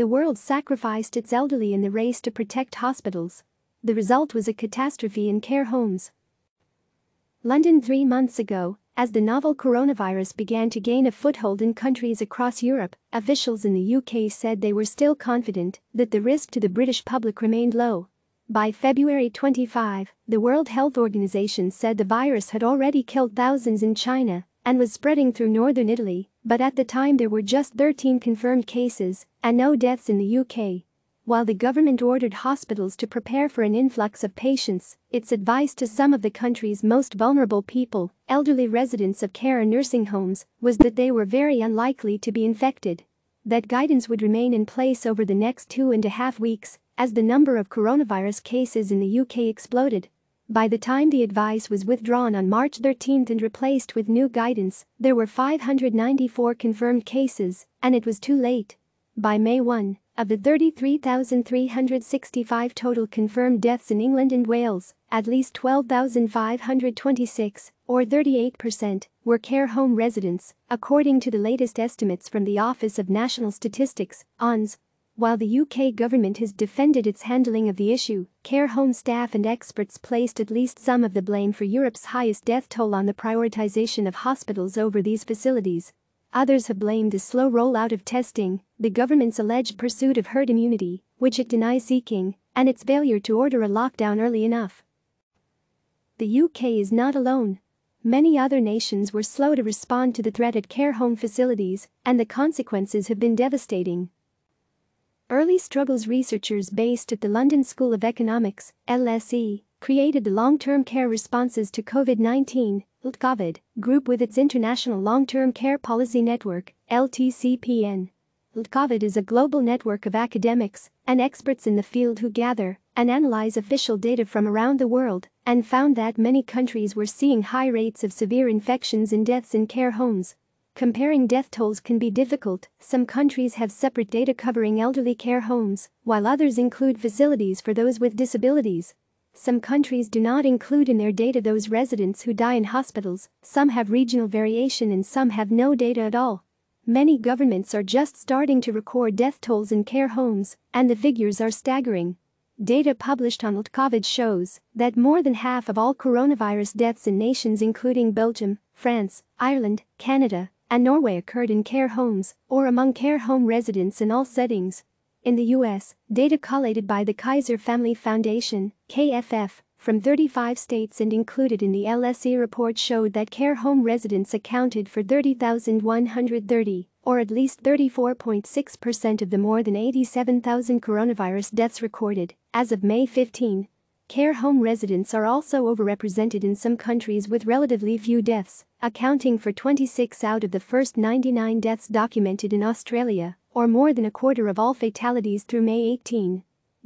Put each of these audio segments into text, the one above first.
the world sacrificed its elderly in the race to protect hospitals. The result was a catastrophe in care homes. London three months ago, as the novel coronavirus began to gain a foothold in countries across Europe, officials in the UK said they were still confident that the risk to the British public remained low. By February 25, the World Health Organization said the virus had already killed thousands in China and was spreading through northern Italy, but at the time there were just 13 confirmed cases and no deaths in the UK. While the government ordered hospitals to prepare for an influx of patients, its advice to some of the country's most vulnerable people, elderly residents of care and nursing homes, was that they were very unlikely to be infected. That guidance would remain in place over the next two and a half weeks as the number of coronavirus cases in the UK exploded. By the time the advice was withdrawn on March 13 and replaced with new guidance, there were 594 confirmed cases, and it was too late. By May 1, of the 33,365 total confirmed deaths in England and Wales, at least 12,526, or 38%, were care home residents, according to the latest estimates from the Office of National Statistics, ONS. While the UK government has defended its handling of the issue, care home staff and experts placed at least some of the blame for Europe's highest death toll on the prioritisation of hospitals over these facilities. Others have blamed the slow rollout of testing, the government's alleged pursuit of herd immunity, which it denies seeking, and its failure to order a lockdown early enough. The UK is not alone. Many other nations were slow to respond to the threat at care home facilities, and the consequences have been devastating. Early struggles researchers based at the London School of Economics, LSE, created the long-term care responses to COVID-19 LTCOVID, group with its International Long-Term Care Policy Network, LTCPN. LTCOVID is a global network of academics and experts in the field who gather and analyze official data from around the world and found that many countries were seeing high rates of severe infections and deaths in care homes. Comparing death tolls can be difficult, some countries have separate data covering elderly care homes, while others include facilities for those with disabilities. Some countries do not include in their data those residents who die in hospitals, some have regional variation and some have no data at all. Many governments are just starting to record death tolls in care homes, and the figures are staggering. Data published on LTCOVID shows that more than half of all coronavirus deaths in nations including Belgium, France, Ireland, Canada, and Norway occurred in care homes or among care home residents in all settings. In the US, data collated by the Kaiser Family Foundation, KFF, from 35 states and included in the LSE report showed that care home residents accounted for 30,130, or at least 34.6% of the more than 87,000 coronavirus deaths recorded as of May 15. Care home residents are also overrepresented in some countries with relatively few deaths, accounting for 26 out of the first 99 deaths documented in Australia or more than a quarter of all fatalities through May 18.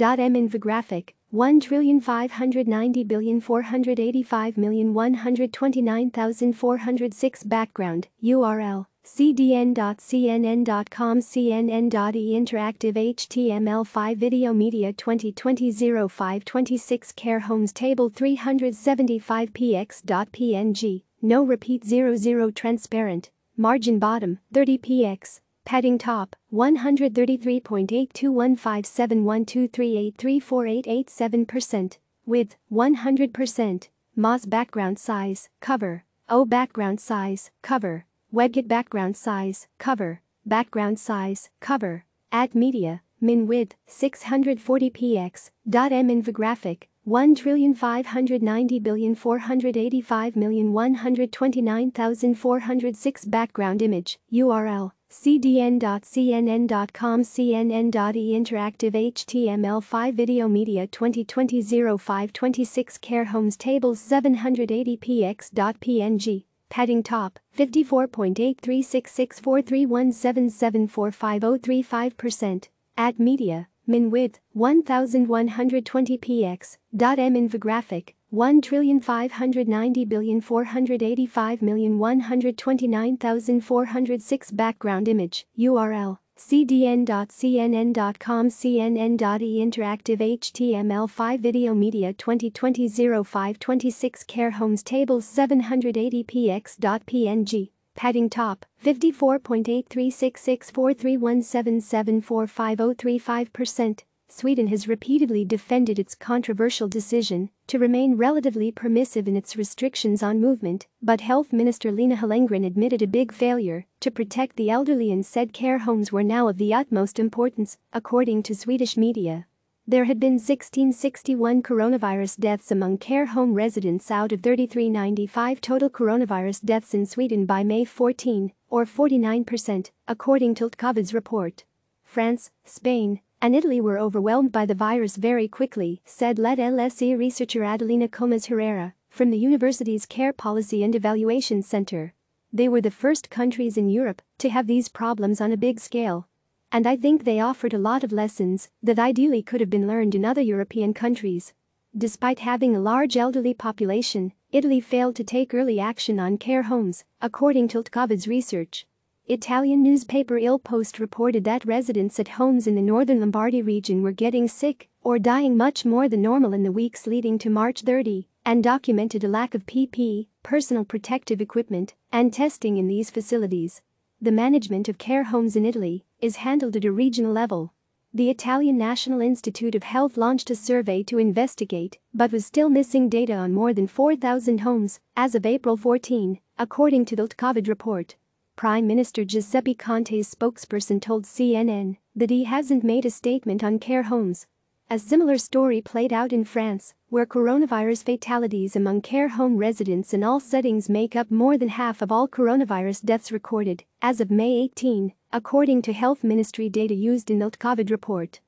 M infographic 1,590,485,129,406 background URL cdn.cnn.com cnn.e interactive html5 video media 2020 0526 care homes table 375 px.png no repeat 00 0 transparent margin bottom 30 px Padding top 133.821571238348887%. Width 100%. Moz background size, cover. O background size, cover. WebKit background size, cover. Background size, cover. Add media, min width 640px. dot M infographic 1,590,485,129,406 background image, URL, cdn.cnn.com cnn.e interactive html5 video media 2020 0526 care homes tables 780px.png padding top 54.83664317745035% at media min width 1120px m infographic 1,590,485,129,406 background image, URL, cdn.cnn.com cnn.e interactive html5 video media 2020 0526 care homes tables 780px.png Padding top, 54.83664317745035%. Sweden has repeatedly defended its controversial decision to remain relatively permissive in its restrictions on movement, but Health Minister Lena Hallengren admitted a big failure to protect the elderly and said care homes were now of the utmost importance, according to Swedish media. There had been 1661 coronavirus deaths among care home residents out of 3395 total coronavirus deaths in Sweden by May 14, or 49%, according to COVID's report. France, Spain, and Italy were overwhelmed by the virus very quickly, said lead LSE researcher Adelina Comas Herrera from the university's Care Policy and Evaluation Center. They were the first countries in Europe to have these problems on a big scale. And I think they offered a lot of lessons that ideally could have been learned in other European countries. Despite having a large elderly population, Italy failed to take early action on care homes, according to COVID's research. Italian newspaper Il Post reported that residents at homes in the northern Lombardy region were getting sick or dying much more than normal in the weeks leading to March 30 and documented a lack of PPE, personal protective equipment, and testing in these facilities. The management of care homes in Italy is handled at a regional level. The Italian National Institute of Health launched a survey to investigate, but was still missing data on more than 4,000 homes as of April 14, according to the COVID report. Prime Minister Giuseppe Conte's spokesperson told CNN that he hasn't made a statement on care homes. A similar story played out in France, where coronavirus fatalities among care home residents in all settings make up more than half of all coronavirus deaths recorded, as of May 18, according to Health Ministry data used in the COVID report.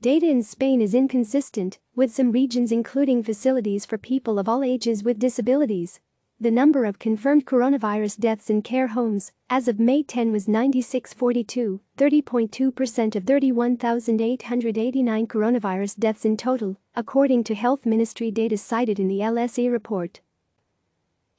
Data in Spain is inconsistent, with some regions including facilities for people of all ages with disabilities, the number of confirmed coronavirus deaths in care homes as of May 10 was 9642, 30.2% of 31,889 coronavirus deaths in total, according to Health Ministry data cited in the LSE report.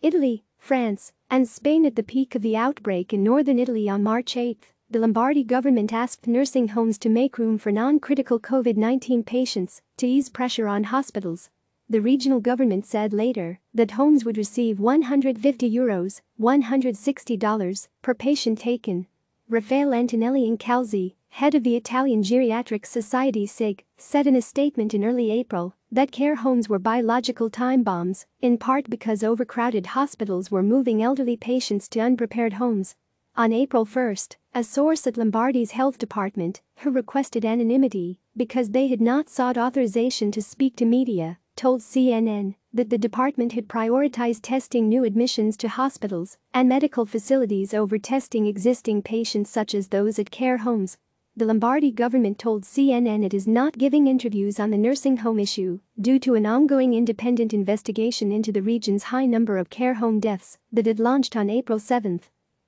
Italy, France, and Spain at the peak of the outbreak in northern Italy on March 8, the Lombardy government asked nursing homes to make room for non-critical COVID-19 patients to ease pressure on hospitals the regional government said later that homes would receive 150 euros, $160 per patient taken. Raffaele Antonelli Incalzi, head of the Italian Geriatric Society SIG, said in a statement in early April that care homes were biological time bombs, in part because overcrowded hospitals were moving elderly patients to unprepared homes. On April 1, a source at Lombardy's health department, who requested anonymity because they had not sought authorization to speak to media, told CNN that the department had prioritized testing new admissions to hospitals and medical facilities over testing existing patients such as those at care homes. The Lombardy government told CNN it is not giving interviews on the nursing home issue due to an ongoing independent investigation into the region's high number of care home deaths that it launched on April 7.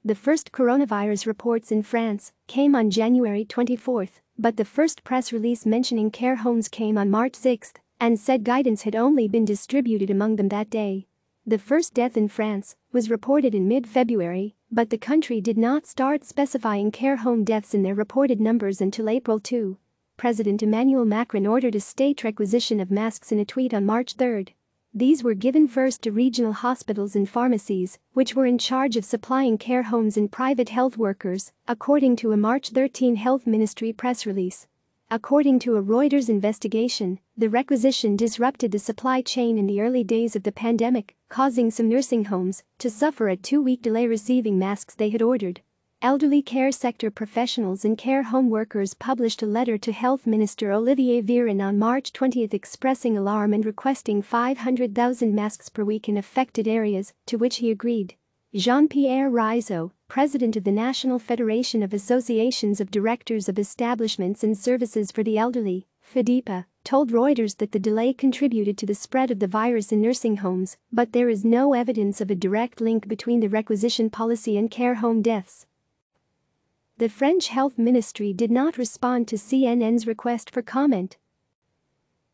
The first coronavirus reports in France came on January 24, but the first press release mentioning care homes came on March 6 and said guidance had only been distributed among them that day. The first death in France was reported in mid-February, but the country did not start specifying care home deaths in their reported numbers until April 2. President Emmanuel Macron ordered a state requisition of masks in a tweet on March 3. These were given first to regional hospitals and pharmacies, which were in charge of supplying care homes and private health workers, according to a March 13 Health Ministry press release. According to a Reuters investigation, the requisition disrupted the supply chain in the early days of the pandemic, causing some nursing homes to suffer a two-week delay receiving masks they had ordered. Elderly care sector professionals and care home workers published a letter to Health Minister Olivier Véran on March 20 expressing alarm and requesting 500,000 masks per week in affected areas, to which he agreed. Jean-Pierre Riso, president of the National Federation of Associations of Directors of Establishments and Services for the Elderly, FNADEPA, told Reuters that the delay contributed to the spread of the virus in nursing homes, but there is no evidence of a direct link between the requisition policy and care home deaths. The French Health Ministry did not respond to CNN's request for comment.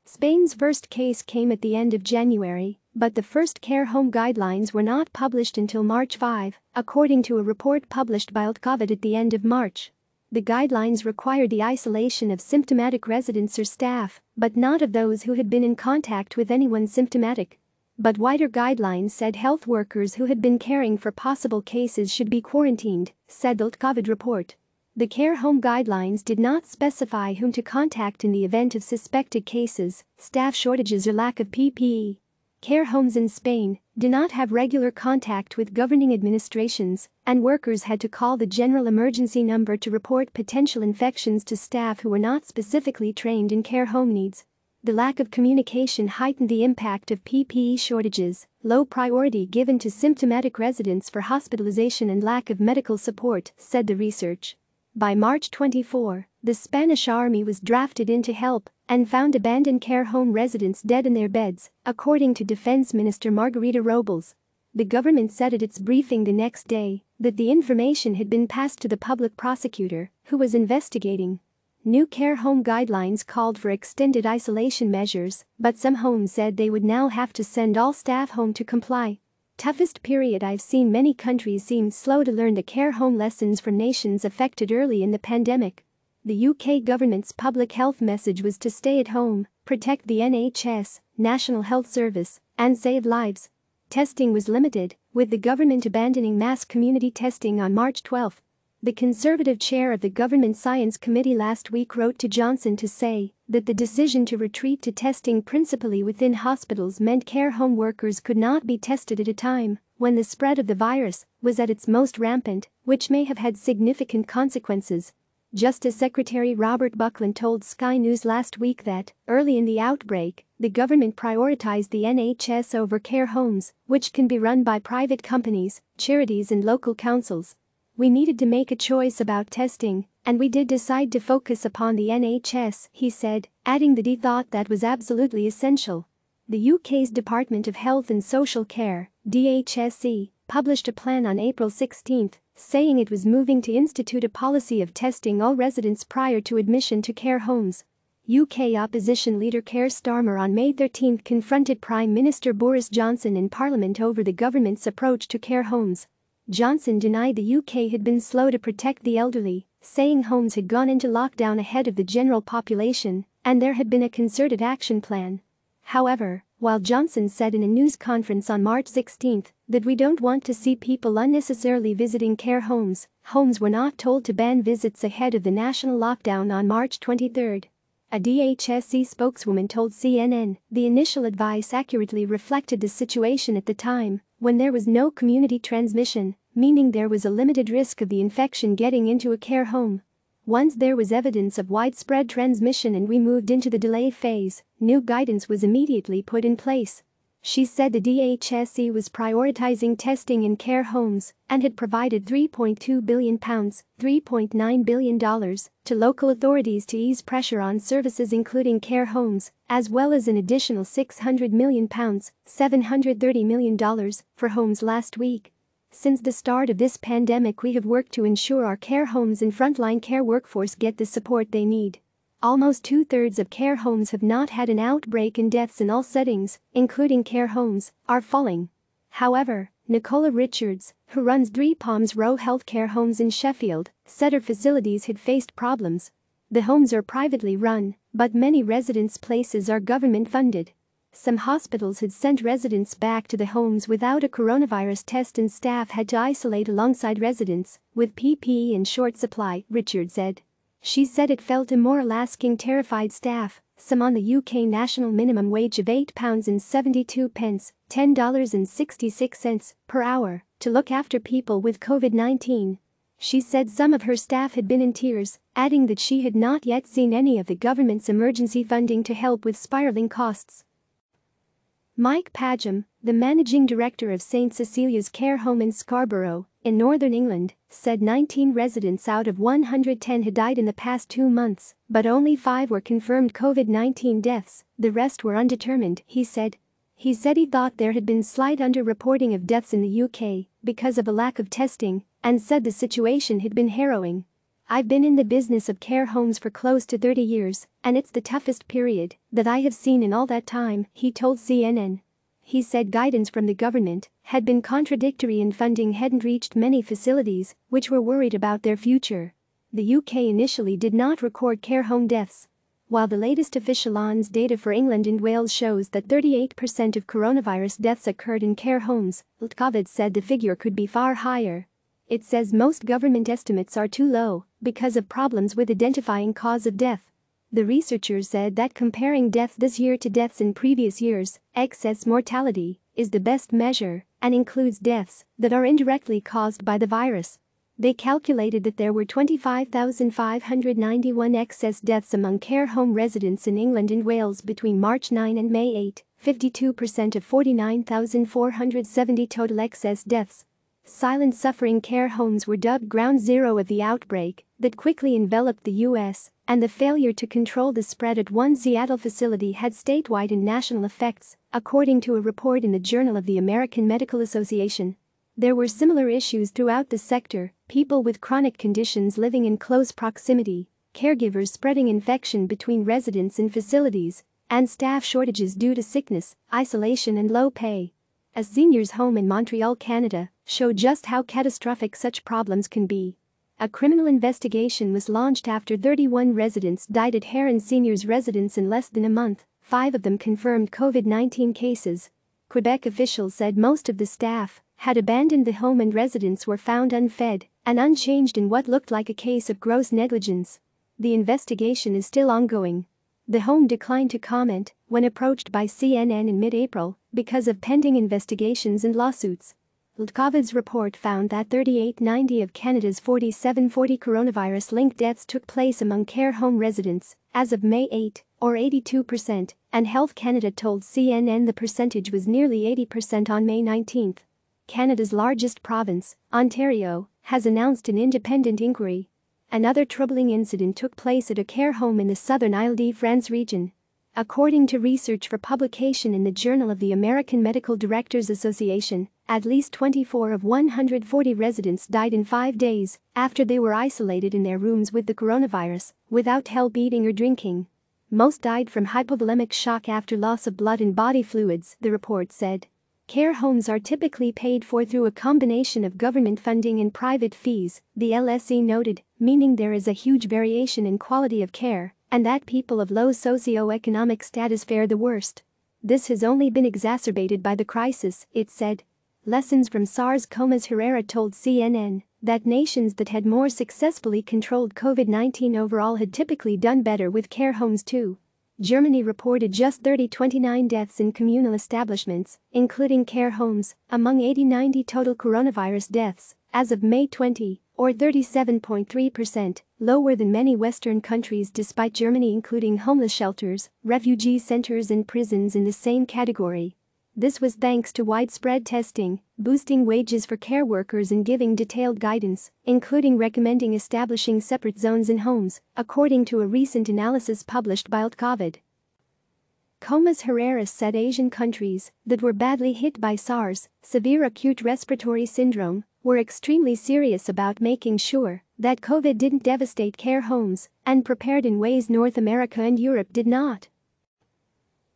Spain's first case came at the end of January, but the first care home guidelines were not published until March 5, according to a report published by LTCOVID at the end of March. The guidelines required the isolation of symptomatic residents or staff, but not of those who had been in contact with anyone symptomatic. But wider guidelines said health workers who had been caring for possible cases should be quarantined, said the COVID report. The care home guidelines did not specify whom to contact in the event of suspected cases, staff shortages or lack of PPE. Care homes in Spain do not have regular contact with governing administrations, and workers had to call the general emergency number to report potential infections to staff who were not specifically trained in care home needs. The lack of communication heightened the impact of PPE shortages, low priority given to symptomatic residents for hospitalization, and lack of medical support, said the research. By March 24, the Spanish army was drafted in to help and found abandoned care home residents dead in their beds, according to Defense Minister Margarita Robles. The government said at its briefing the next day that the information had been passed to the public prosecutor, who was investigating. New care home guidelines called for extended isolation measures, but some homes said they would now have to send all staff home to comply. Toughest period I've seen many countries seem slow to learn the care home lessons from nations affected early in the pandemic. The UK government's public health message was to stay at home, protect the NHS, National Health Service, and save lives. Testing was limited, with the government abandoning mass community testing on March 12. The Conservative chair of the Government Science Committee last week wrote to Johnson to say that the decision to retreat to testing principally within hospitals meant care home workers could not be tested at a time when the spread of the virus was at its most rampant, which may have had significant consequences. Justice Secretary Robert Buckland told Sky News last week that, early in the outbreak, the government prioritized the NHS over care homes, which can be run by private companies, charities, and local councils. We needed to make a choice about testing, and we did decide to focus upon the NHS, he said, adding that he thought that was absolutely essential. The UK's Department of Health and Social Care, DHSC, published a plan on April 16, saying it was moving to institute a policy of testing all residents prior to admission to care homes. UK opposition leader Keir Starmer on May 13 confronted Prime Minister Boris Johnson in Parliament over the government's approach to care homes. Johnson denied the UK had been slow to protect the elderly, saying homes had gone into lockdown ahead of the general population and there had been a concerted action plan. However, while Johnson said in a news conference on March 16 that we don't want to see people unnecessarily visiting care homes, homes were not told to ban visits ahead of the national lockdown on March 23. A DHSC spokeswoman told CNN the initial advice accurately reflected the situation at the time when there was no community transmission, meaning there was a limited risk of the infection getting into a care home. Once there was evidence of widespread transmission and we moved into the delay phase, new guidance was immediately put in place. She said the DHSC was prioritizing testing in care homes and had provided £3.2 billion, $3.9 billion, to local authorities to ease pressure on services including care homes, as well as an additional £600 million, $730 million, for homes last week. Since the start of this pandemic, we have worked to ensure our care homes and frontline care workforce get the support they need. Almost two-thirds of care homes have not had an outbreak and deaths in all settings, including care homes, are falling. However, Nicola Richards, who runs Three Palms Row Healthcare Homes in Sheffield, said her facilities had faced problems. The homes are privately run, but many residents' places are government funded. Some hospitals had sent residents back to the homes without a coronavirus test and staff had to isolate alongside residents with PPE in short supply, Richard said. She said it felt immoral asking terrified staff, some on the UK national minimum wage of £8.72, pence, $10.66 per hour, to look after people with COVID 19. She said some of her staff had been in tears, adding that she had not yet seen any of the government's emergency funding to help with spiraling costs. Mike Padgham, the managing director of St. Cecilia's Care Home in Scarborough, in northern England, said 19 residents out of 110 had died in the past two months, but only five were confirmed COVID 19 deaths, the rest were undetermined, he said. He said he thought there had been slight underreporting of deaths in the UK because of a lack of testing, and said the situation had been harrowing. I've been in the business of care homes for close to 30 years, and it's the toughest period that I have seen in all that time, he told CNN. He said guidance from the government had been contradictory and funding hadn't reached many facilities, which were worried about their future. The UK initially did not record care home deaths. While the latest official ONS data for England and Wales shows that 38% of coronavirus deaths occurred in care homes, Ltcovid said the figure could be far higher. It says most government estimates are too low because of problems with identifying cause of death. The researchers said that comparing deaths this year to deaths in previous years, excess mortality, is the best measure and includes deaths that are indirectly caused by the virus. They calculated that there were 25,591 excess deaths among care home residents in England and Wales between March 9 and May 8, 52% of 49,470 total excess deaths. Silent suffering care homes were dubbed ground zero of the outbreak that quickly enveloped the U.S., and the failure to control the spread at one Seattle facility had statewide and national effects, according to a report in the Journal of the American Medical Association. There were similar issues throughout the sector people with chronic conditions living in close proximity, caregivers spreading infection between residents and facilities, and staff shortages due to sickness, isolation, and low pay. A senior's home in Montreal, Canada, showed just how catastrophic such problems can be. A criminal investigation was launched after 31 residents died at Herron Seniors' residence in less than a month, five of them confirmed COVID 19 cases. Quebec officials said most of the staff, had abandoned the home and residents were found unfed and unchanged in what looked like a case of gross negligence. The investigation is still ongoing. The home declined to comment when approached by CNN in mid April because of pending investigations and lawsuits. Ltcovid's report found that 3890 of Canada's 4740 coronavirus linked deaths took place among care home residents as of May 8, or 82%, and Health Canada told CNN the percentage was nearly 80% on May 19. Canada's largest province, Ontario, has announced an independent inquiry. Another troubling incident took place at a care home in the southern Ile-de-France region. According to research for publication in the Journal of the American Medical Directors Association, at least 24 of 140 residents died in five days after they were isolated in their rooms with the coronavirus, without help eating or drinking. Most died from hypovolemic shock after loss of blood and body fluids, the report said. Care homes are typically paid for through a combination of government funding and private fees, the LSE noted, meaning there is a huge variation in quality of care and that people of low socioeconomic status fare the worst. This has only been exacerbated by the crisis, it said. Lessons from SARS Comas Herrera told CNN that nations that had more successfully controlled COVID 19 overall had typically done better with care homes too. Germany reported just 30 29 deaths in communal establishments, including care homes, among 80 90 total coronavirus deaths, as of May 20, or 37.3%, lower than many Western countries despite Germany including homeless shelters, refugee centers, and prisons in the same category. This was thanks to widespread testing, boosting wages for care workers and giving detailed guidance, including recommending establishing separate zones in homes, according to a recent analysis published by LTCOVID. Comas Herrera said Asian countries that were badly hit by SARS, severe acute respiratory syndrome, were extremely serious about making sure that COVID didn't devastate care homes and prepared in ways North America and Europe did not.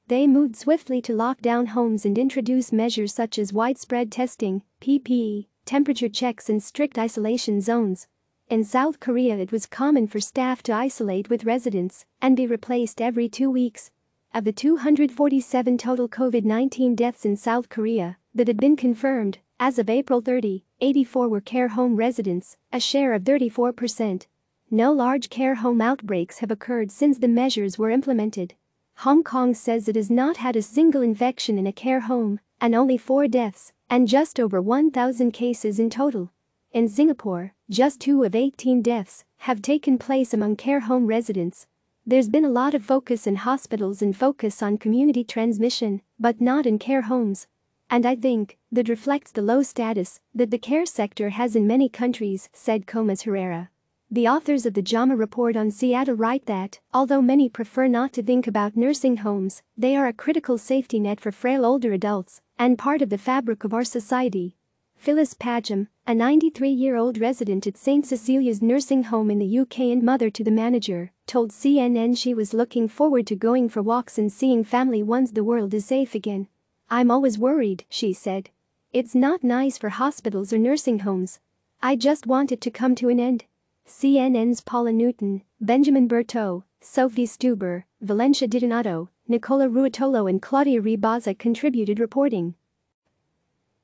They moved swiftly to lock down homes and introduce measures such as widespread testing, PPE, temperature checks, and strict isolation zones. In South Korea, it was common for staff to isolate with residents and be replaced every two weeks. Of the 247 total COVID 19 deaths in South Korea that had been confirmed, as of April 30, 84 were care home residents, a share of 34%. No large care home outbreaks have occurred since the measures were implemented. Hong Kong says it has not had a single infection in a care home and only four deaths and just over 1,000 cases in total. In Singapore, just two of 18 deaths have taken place among care home residents. There's been a lot of focus in hospitals and focus on community transmission, but not in care homes. And I think that reflects the low status that the care sector has in many countries, said Comas Herrera. The authors of the JAMA report on Seattle write that, although many prefer not to think about nursing homes, they are a critical safety net for frail older adults and part of the fabric of our society. Phyllis Padgham, a 93 year old resident at St. Cecilia's nursing home in the UK and mother to the manager, told CNN she was looking forward to going for walks and seeing family once the world is safe again. I'm always worried, she said. It's not nice for hospitals or nursing homes. I just want it to come to an end. CNN's Paula Newton, Benjamin Berteau, Sophie Stuber, Valentina Di Donato, Nicola Ruotolo and Claudia Rebaza contributed reporting.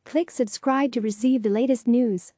Click subscribe to receive the latest news.